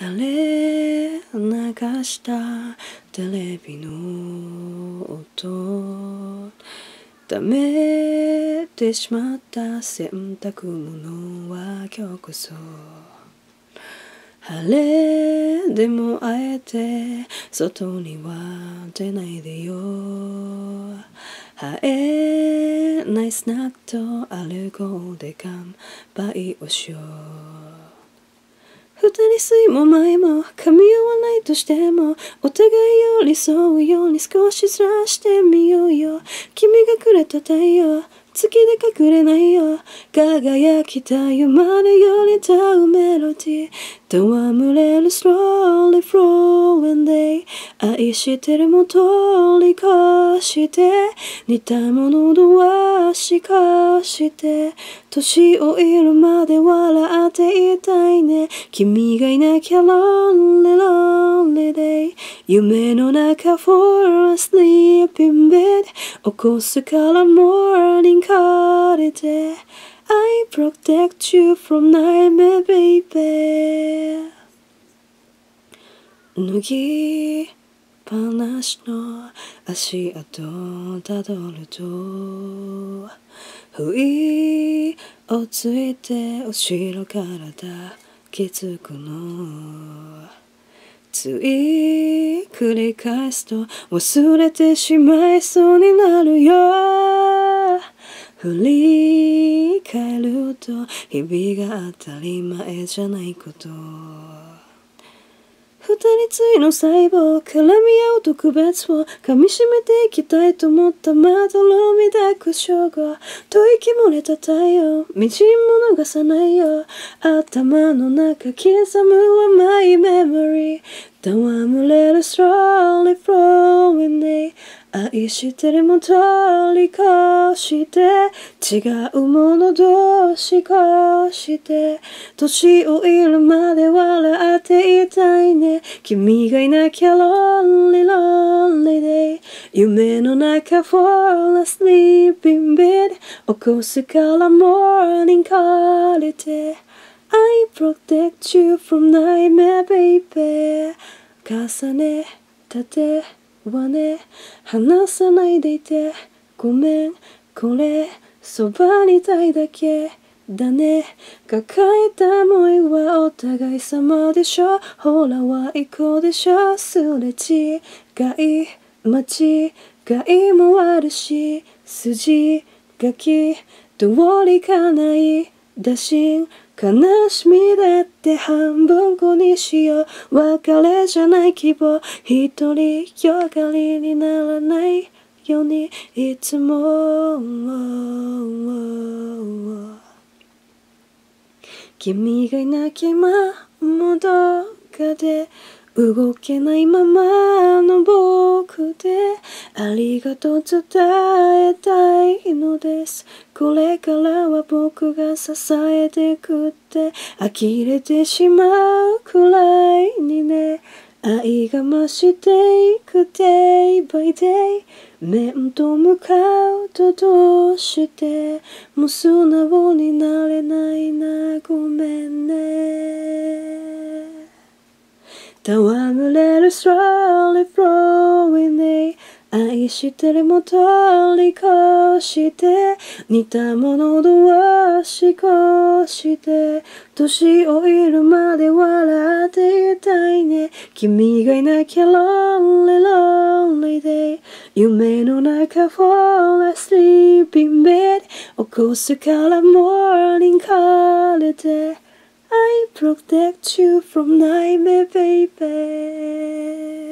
垂れ流した？テレビの音溜めてしまった洗濯物は今日こそ晴れでもあえて外には出ないでよ。生えないスナックとアルコールで乾杯をしよう。二人水も前も噛み合わないとしてもお互い寄り添うように少しずらしてみようよ。君がくれた太陽月で隠れないよ。輝きた夢でより歌うメロディー。戯れる slowly flowing day 愛してるも通り越して似たものとはしかして年老いるまで笑っていたいね君がいなきゃ lonely lonely day 夢の中 for a sleeping bed 起こすから morning 借りて I protect you from nightmare baby 脱ぎぱなしの足跡をたどると不意をついて後ろから抱きつくの。つい繰り返すと忘れてしまいそうになるよ。振り返ると日々が当たり前じゃないこと。二人ついの細胞絡み合う特別を噛み締めていきたいと思ったまどろみ抱く正午吐息漏れた太陽。みじんも逃さないよ頭の中刻む甘いメモリー。戯れる slowly flowing day 愛してるも通り越して違うもの同士越して年老いるまで笑っていたいね君がいなきゃ lonely lonely day 夢の中 for a sleeping bed 起こすから morning 借りて I protect you from nightmare baby 重ねたてはね話さないでいてごめんこれそばにいたいだけだね。抱えた思いはお互い様でしょ。ほらは行こうでしょ。すれ違い間違いもあるし筋書き通りかない打診悲しみだって半分こにしよう別れじゃない希望。一人よがりにならないようにいつも君がいなきゃ今もどかで動けないままの僕でありがとう伝えたいのです。これからは僕が支えてくって呆れてしまうくらいにね愛が増していく。Day by day 面と向かうとどうしてもう素直になれないな。ごめんね。戯れる slowly flowing 愛してるも通り越して似たものとはし越して年老いるまで笑っていたいね君がいなきゃ lonely lonely day 夢の中 for a sleeping bed 起こすから morning 借りて I protect you from nightmare baby